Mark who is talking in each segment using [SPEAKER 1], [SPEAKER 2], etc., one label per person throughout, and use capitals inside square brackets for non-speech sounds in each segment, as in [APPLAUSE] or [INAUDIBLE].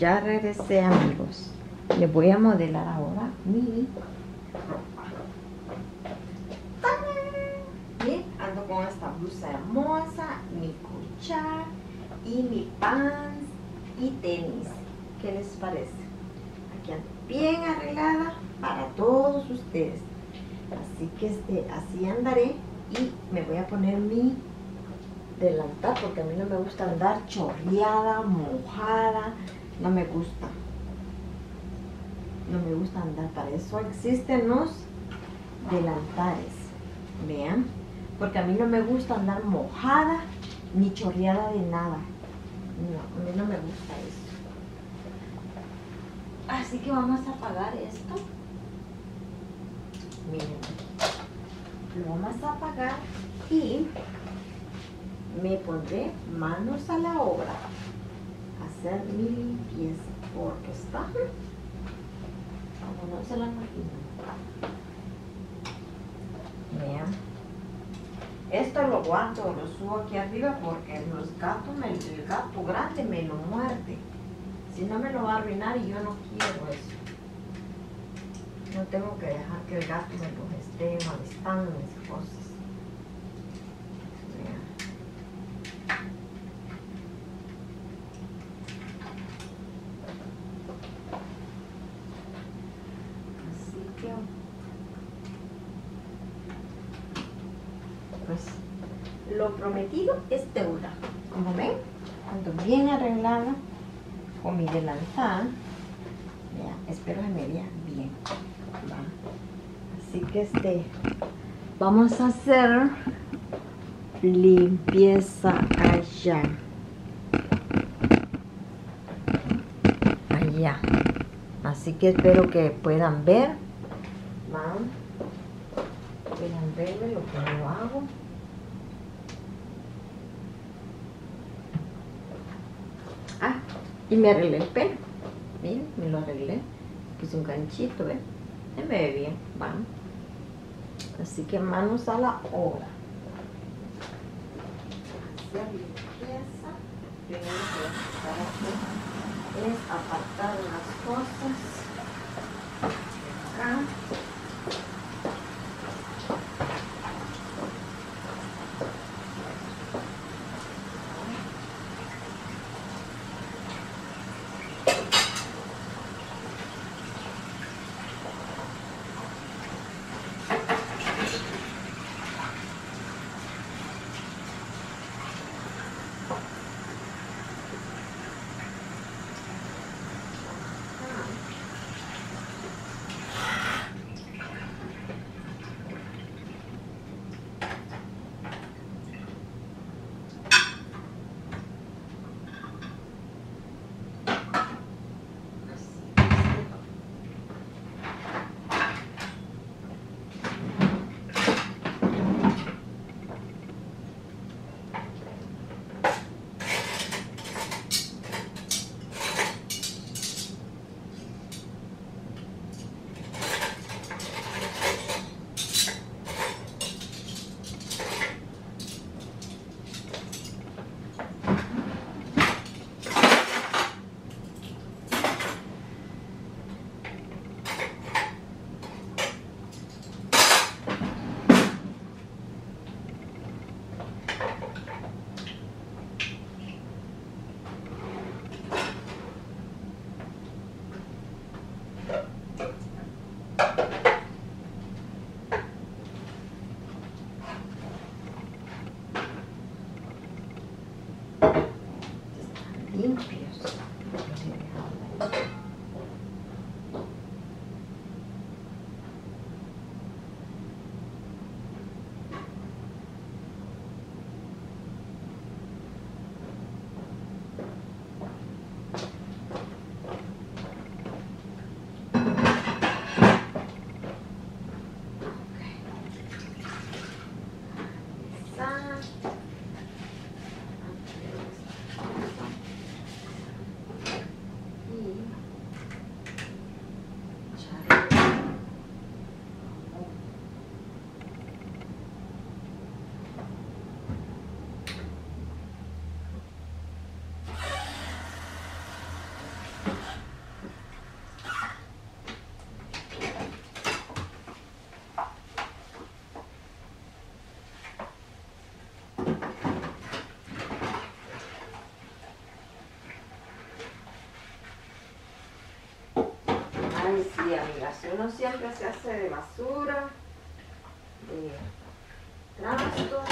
[SPEAKER 1] Ya regresé amigos. Les voy a modelar ahora mi ropa. Bien, ando con esta blusa hermosa, mi cuchara y mi pants y tenis. ¿Qué les parece? Aquí ando bien arreglada para todos ustedes. Así que este, así andaré y me voy a poner mi delantal porque a mí no me gusta andar chorreada, mojada, no me gusta. No me gusta andar, para eso existen los delantales. Vean, porque a mí no me gusta andar mojada ni chorreada de nada. No, a mí no me gusta eso. Así que vamos a apagar esto. Miren, lo vamos a apagar y me pondré manos a la obra hacer mi limpieza porque está como no se la imaginan. Vean. Esto lo guardo, lo subo aquí arriba porque los gatos, el gato grande me lo muerde. Si no me lo va a arruinar y yo no quiero eso. No tengo que dejar que el gato me los esté molestando mis cosas. Vean. Así que, pues, lo prometido es deuda. Como ven, ando bien arreglada con mi delantal. Espero que me vea bien. ¿va? Así que este, vamos a hacer limpieza allá. Allá. Así que espero que puedan ver. Puedan verme lo que yo hago. Y me arreglé el pelo. Miren, me lo arreglé. Puse un ganchito, ¿ven? Se me ve bien, van. Así que manos a la obra. Es apartar unas cosas. Acá. Uno siempre se hace de basura, de trastos,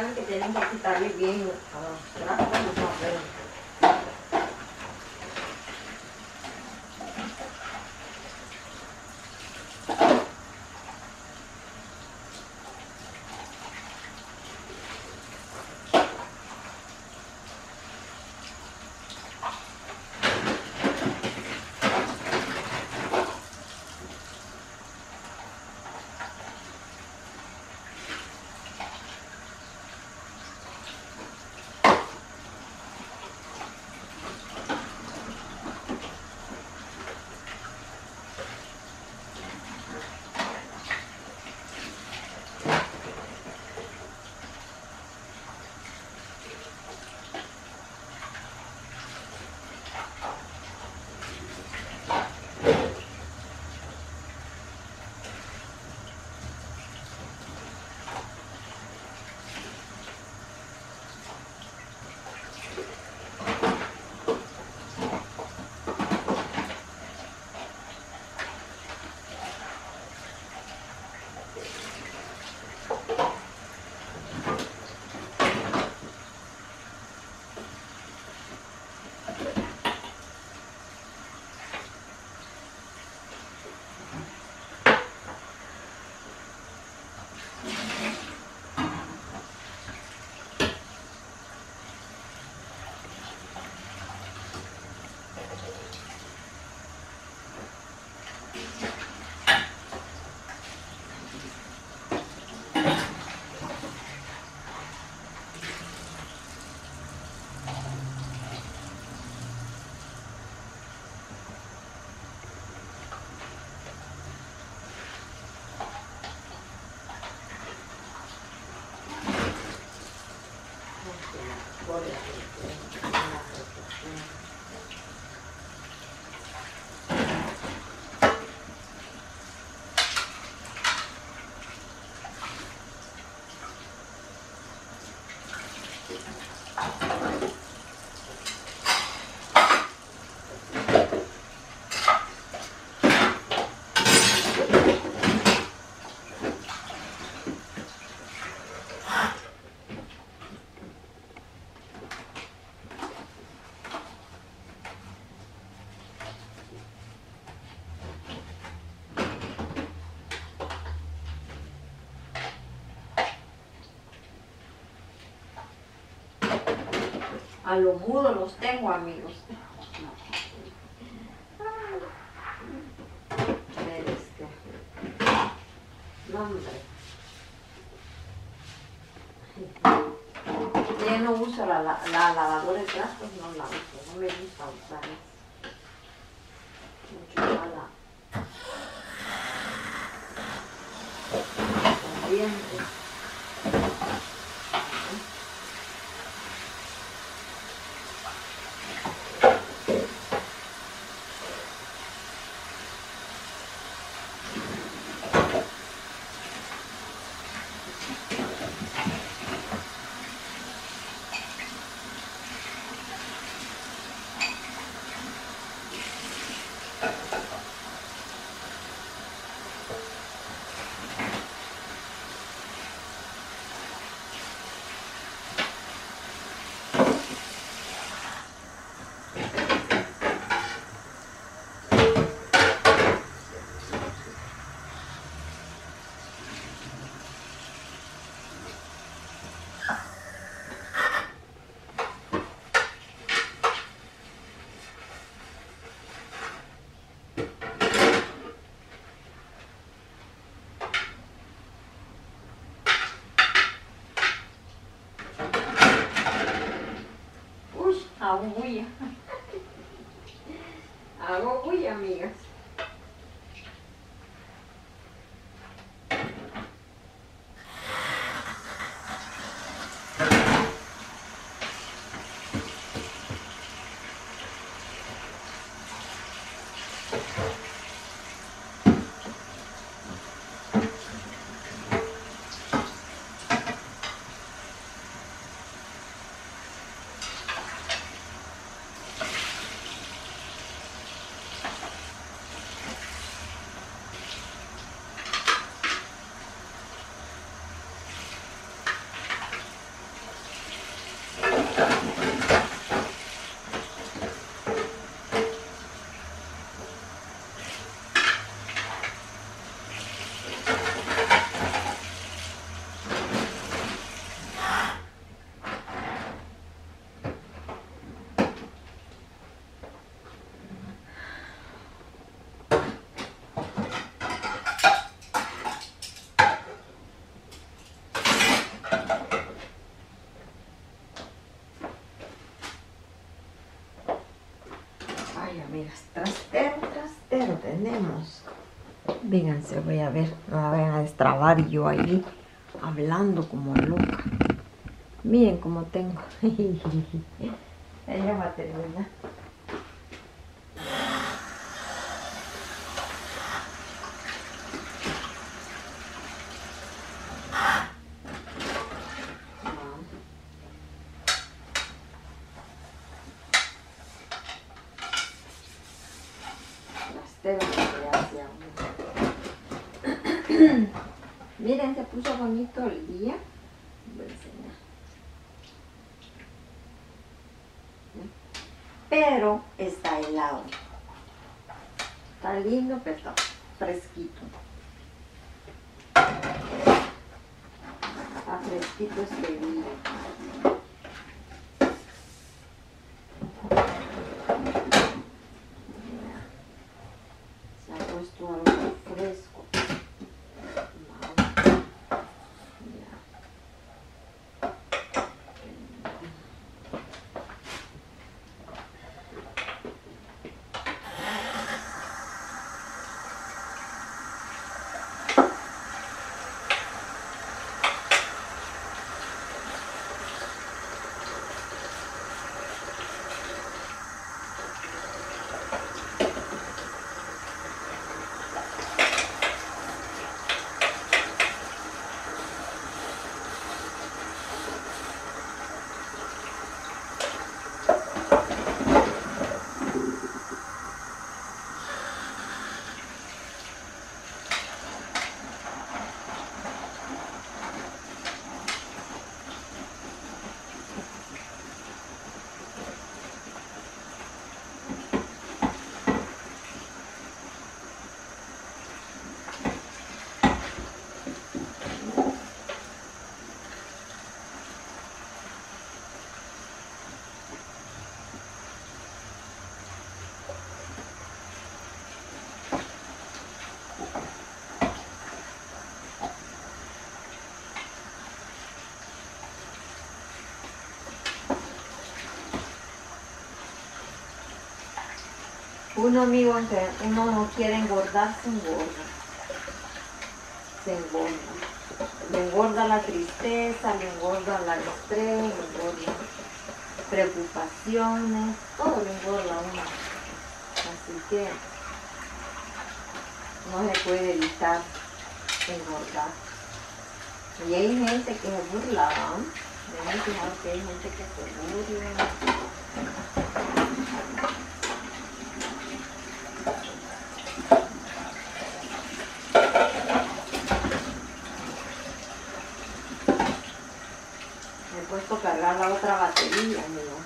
[SPEAKER 1] Que tienen que quitarle bien brought it. A lo mudo los tengo, amigos. Este. No, hombre. Yo no uso la lavadora de trastos, Ah, o tenemos. Vénganse, voy a ver, no la a destrabar yo ahí hablando como loca. Miren cómo tengo. [LAUGHS] Ella va a terminar. Trastero que ya hacía uno. Miren, se puso bonito el día. Voy a enseñar. Pero está helado. Está lindo, pero está fresquito. Está fresquito este día. Mira, Se ha puesto algo fresco. Wow. Mira. Uno amigo, uno no quiere engordar, se engorda. Se engorda. Le engorda la tristeza, le engorda la estrés, le engorda preocupaciones, todo le engorda a uno. Así que no se puede evitar engordar. Y hay gente que se burla, ¿no? Que hay gente que se burla. Me he la otra batería, amigo.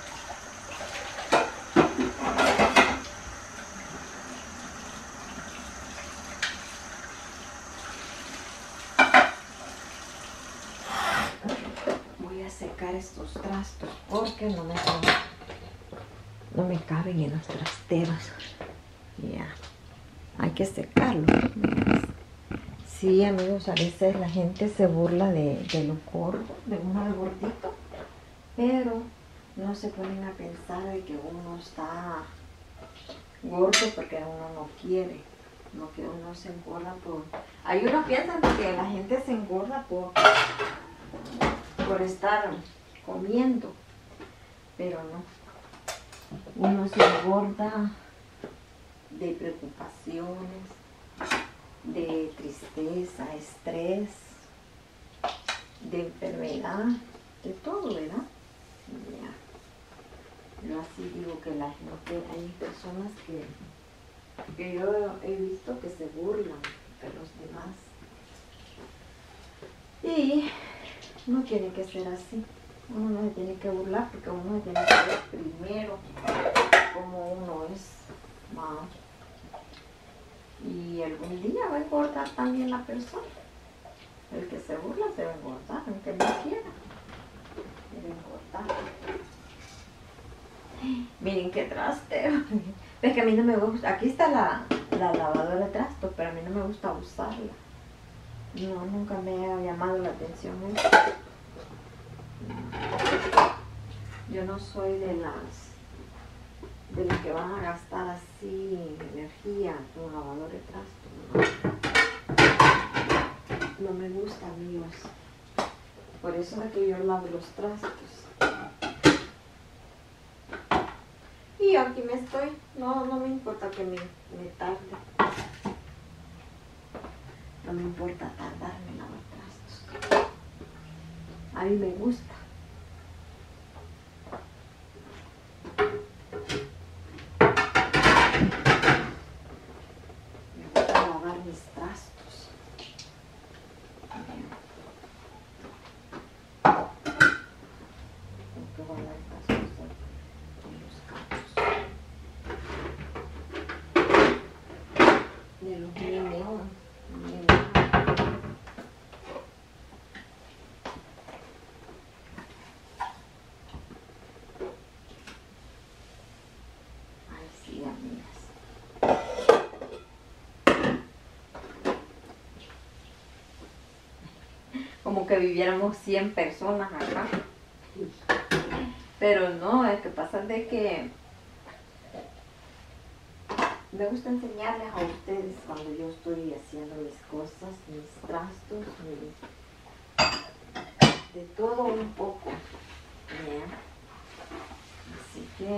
[SPEAKER 1] Voy a secar estos trastos porque no me, no me caben en los trasteros. Ya, hay que secarlos. Sí, amigos, a veces la gente se burla de, de lo gordo, de uno de gordito, pero no se ponen a pensar de que uno está gordo porque uno no quiere, no que uno se engorda por... Hay uno piensa que la gente se engorda por, por estar comiendo, pero no. Uno se engorda de preocupaciones, de tristeza, estrés, de enfermedad, de todo, ¿verdad? Ya. Yo así digo que hay personas que, que yo he visto que se burlan de los demás. Y no tiene que ser así. Uno no se tiene que burlar porque uno tiene que ver primero como uno es. ¿no? Y algún día va a engordar también la persona. El que se burla se va a engordar, aunque no quiera. Miren qué traste. Es que a mí no me gusta. Aquí está la, la lavadora de trastos, pero a mí no me gusta usarla. No, nunca me ha llamado la atención eso. Yo no soy de las de los que van a gastar así energía con lavador de trastos. No. no me gusta, amigos. Por eso es que yo lavo los trastos. Y aquí me estoy. No, no me importa que me, me tarde. No me importa tardarme en lavar trastos. A mí me gusta. Me gusta lavar mis trastos. Tengo que guardar estas cosas en los cachos. De los niños. Ay, sí, amigas. Como que viviéramos 100 personas acá. Pero no, es que pasa de que me gusta enseñarles a ustedes cuando yo estoy haciendo mis cosas, mis trastos, mis- de todo un poco. Así que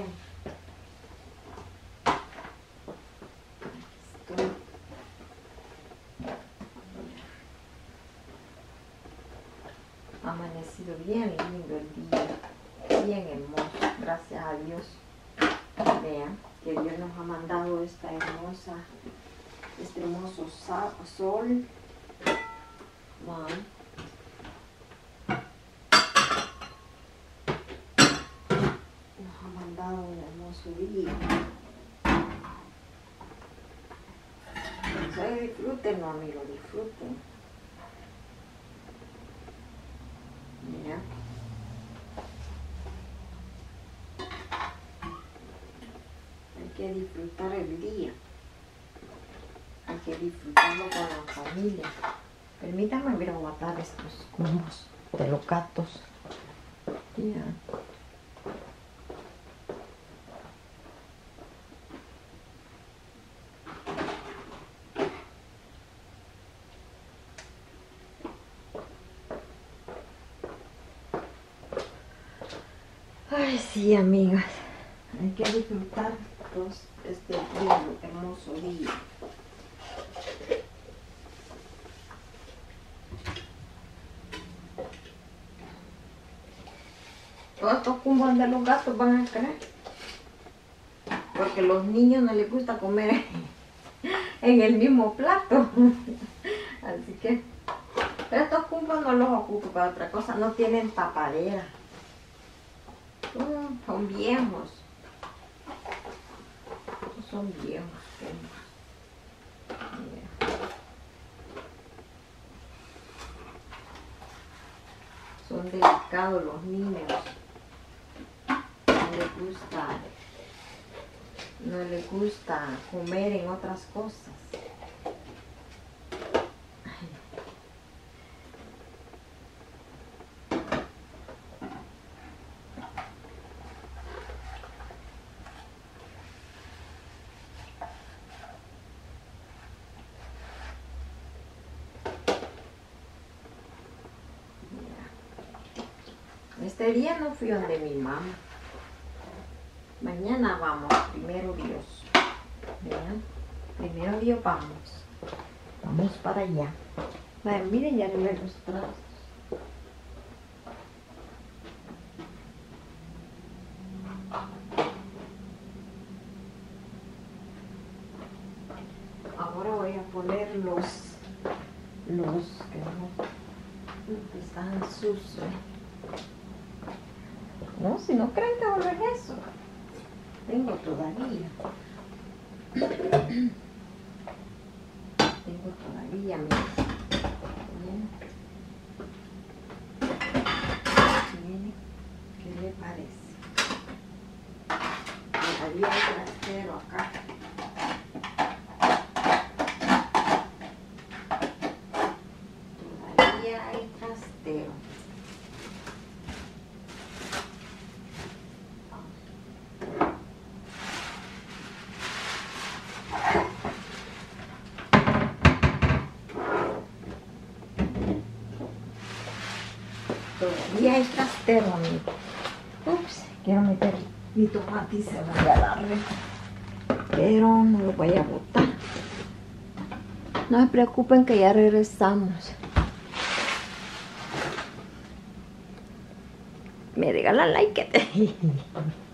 [SPEAKER 1] aquí estoy. Ha amanecido bien lindo el día, bien hermoso, gracias a Dios. Vean que Dios nos ha mandado esta hermosa, este hermoso sol. Nos ha mandado un hermoso día. Entonces disfruten, no amigo, disfruten. disfrutar el día. Hay que disfrutarlo con la familia. Permítame voy a matar estos cubos de locatos. Ay, sí, amigas. Hay que disfrutar todos este hermoso día. Todos estos cumbos de los gatos van a caer. Porque los niños no les gusta comer [LAUGHS] en el mismo plato. [LAUGHS] Así que estos cumbos no los ocupo para otra cosa. No tienen tapadera. Mm, son viejos. Son viejos. Son delicados los niños. No les gusta, no les gusta comer en otras cosas. Este día no fui donde mi mamá. Mañana vamos, primero Dios. Primero Dios vamos. Vamos para allá. miren, ya arreglé los trastos. Ahora voy a poner los, los que, no, que están sucios. Si no creen que volver eso. Tengo todavía. Tengo todavía. ¿Qué le parece? Todavía hay trastero acá. Todavía hay trastero. Todavía trastero, amigo. Ups, quiero meter mi tomate y se va a agarrarle. Pero no lo voy a botar. No se preocupen que ya regresamos. Me regalan like. [LAUGHS]